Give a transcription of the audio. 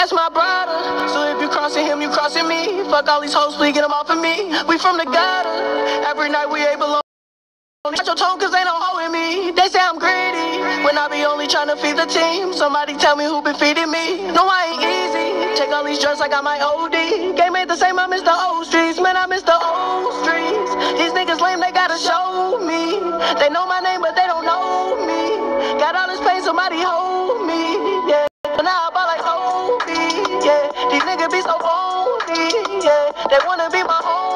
That's my brother. So if you crossing him, you crossing me. Fuck all these hoes, please get them off of me. We from the gutter. Every night we able to. Watch your tone cause they don't hoe in me. They say I'm greedy. When I be only trying to feed the team. Somebody tell me who been feeding me. No, I ain't easy. Take all these drugs, I got my OD. Game ain't the same, I miss the old streets. Man, I miss the old streets. These niggas lame, they gotta show me. They know my name, but they don't know me. Got all this pain, somebody hold me. They wanna be my home.